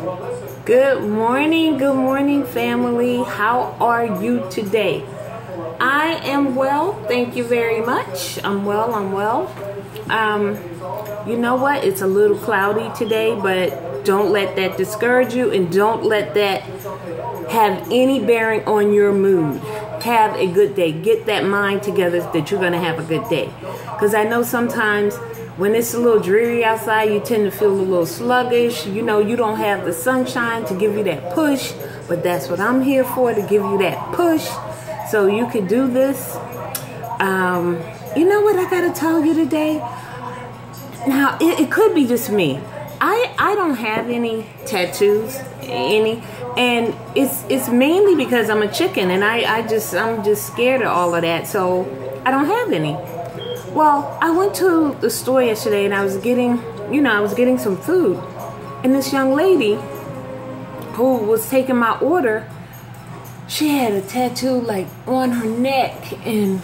Good morning, good morning, family. How are you today? I am well, thank you very much. I'm well, I'm well. Um, you know what? It's a little cloudy today, but don't let that discourage you and don't let that have any bearing on your mood. Have a good day. Get that mind together that you're going to have a good day. Because I know sometimes when it's a little dreary outside, you tend to feel a little sluggish. You know, you don't have the sunshine to give you that push, but that's what I'm here for to give you that push so you can do this. Um, you know what I got to tell you today? Now, it, it could be just me. I, I don't have any tattoos, any, and it's it's mainly because I'm a chicken and I, I just I'm just scared of all of that, so I don't have any. Well, I went to the store yesterday and I was getting, you know, I was getting some food. And this young lady who was taking my order, she had a tattoo like on her neck and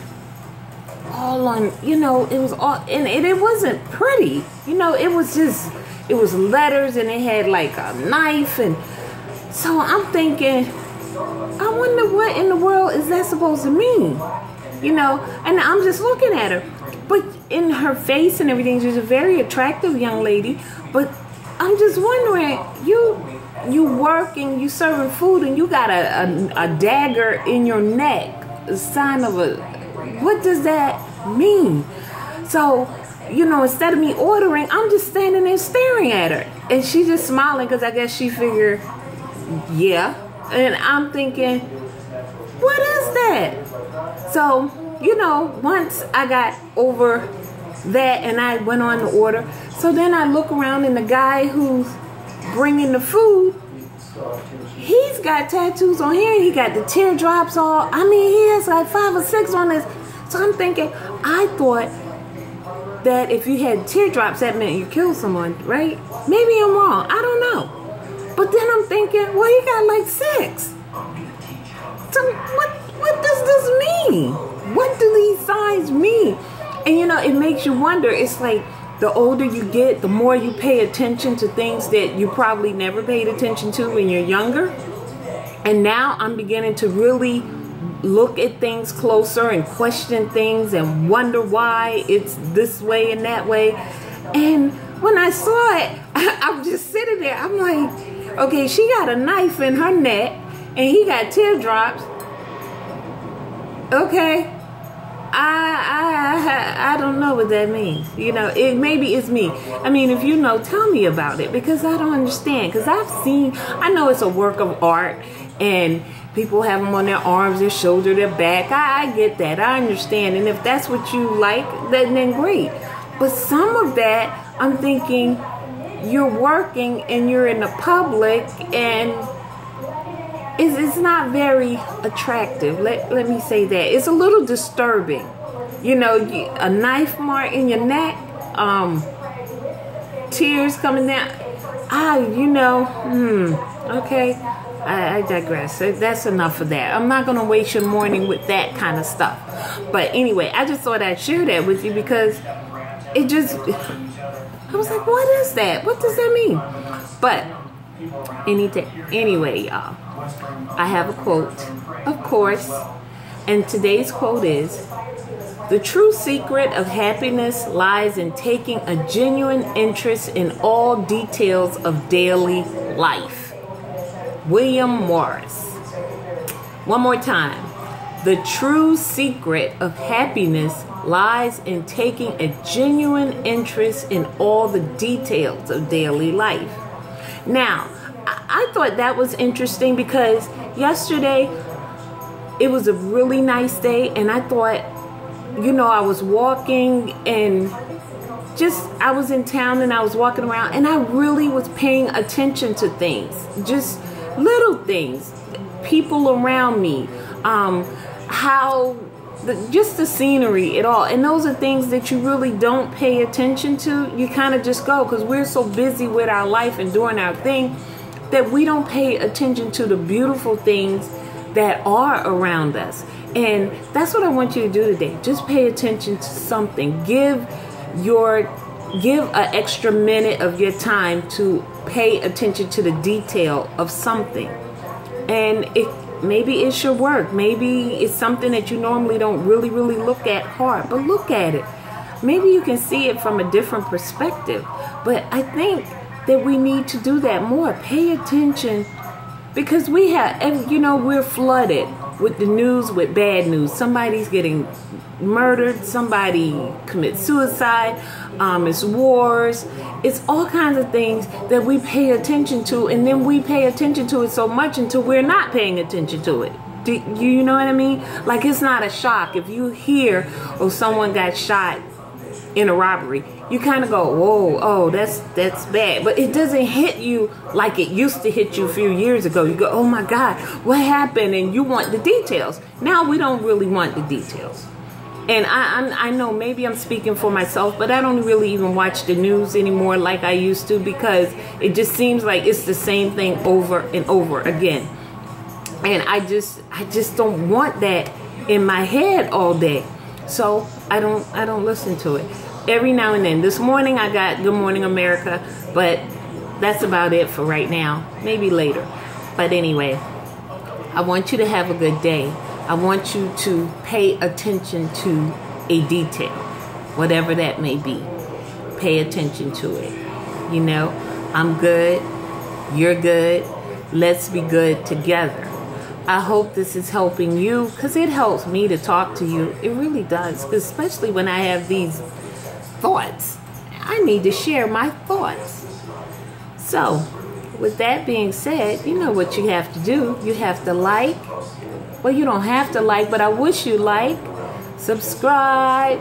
all on, you know, it was all, and it, it wasn't pretty. You know, it was just, it was letters and it had like a knife. And so I'm thinking, I wonder what in the world is that supposed to mean? You know, and I'm just looking at her but in her face and everything, she's a very attractive young lady. But I'm just wondering, you you work and you serving food and you got a, a, a dagger in your neck, a sign of a what does that mean? So, you know, instead of me ordering, I'm just standing there staring at her. And she's just smiling because I guess she figured, yeah. And I'm thinking, what is that? So you know, once I got over that and I went on the order, so then I look around and the guy who's bringing the food, he's got tattoos on here. He got the teardrops all. I mean, he has like five or six on his. So I'm thinking, I thought that if you had teardrops, that meant you killed someone, right? Maybe I'm wrong. I don't know. But then I'm thinking, well, he got like six. So what? What does this mean? what do these signs mean? And you know, it makes you wonder. It's like the older you get, the more you pay attention to things that you probably never paid attention to when you're younger. And now I'm beginning to really look at things closer and question things and wonder why it's this way and that way. And when I saw it, I'm just sitting there. I'm like, okay, she got a knife in her neck and he got teardrops. Okay, I, I I don't know what that means. You know, it maybe it's me. I mean, if you know, tell me about it because I don't understand. Because I've seen, I know it's a work of art, and people have them on their arms, their shoulder, their back. I, I get that. I understand, and if that's what you like, then then great. But some of that, I'm thinking, you're working and you're in the public and it's, it's not very attractive. Let, let me say that. It's a little disturbing. You know, a knife mark in your neck, um, tears coming down. Ah, you know, hmm, okay. I, I digress. That's enough of that. I'm not going to waste your morning with that kind of stuff. But anyway, I just thought I'd share that with you because it just, I was like, what is that? What does that mean? But anyway, y'all. I have a quote, of course, and today's quote is The true secret of happiness lies in taking a genuine interest in all details of daily life. William Morris. One more time. The true secret of happiness lies in taking a genuine interest in all the details of daily life. Now, I thought that was interesting because yesterday it was a really nice day, and I thought, you know, I was walking and just I was in town and I was walking around, and I really was paying attention to things, just little things, people around me, um, how the, just the scenery, it all. And those are things that you really don't pay attention to. You kind of just go because we're so busy with our life and doing our thing that we don't pay attention to the beautiful things that are around us. And that's what I want you to do today. Just pay attention to something. Give your give an extra minute of your time to pay attention to the detail of something. And it maybe it's your work. Maybe it's something that you normally don't really, really look at hard, but look at it. Maybe you can see it from a different perspective. But I think that we need to do that more. Pay attention because we have, you know, we're flooded with the news with bad news. Somebody's getting murdered, somebody commits suicide, um, it's wars, it's all kinds of things that we pay attention to, and then we pay attention to it so much until we're not paying attention to it. Do you know what I mean? Like it's not a shock if you hear, oh, someone got shot in a robbery you kind of go, whoa, oh, that's that's bad. But it doesn't hit you like it used to hit you a few years ago. You go, oh my God, what happened? And you want the details. Now we don't really want the details. And I, I'm, I know maybe I'm speaking for myself, but I don't really even watch the news anymore like I used to because it just seems like it's the same thing over and over again. And I just, I just don't want that in my head all day. So I don't, I don't listen to it every now and then. This morning I got Good Morning America, but that's about it for right now. Maybe later. But anyway, I want you to have a good day. I want you to pay attention to a detail, whatever that may be. Pay attention to it. You know, I'm good. You're good. Let's be good together. I hope this is helping you because it helps me to talk to you. It really does, especially when I have these thoughts. I need to share my thoughts. So, with that being said, you know what you have to do. You have to like. Well, you don't have to like, but I wish you like, subscribe,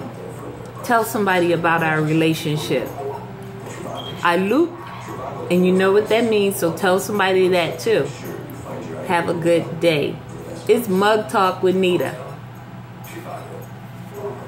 tell somebody about our relationship. I loop, and you know what that means, so tell somebody that too. Have a good day. It's Mug Talk with Nita.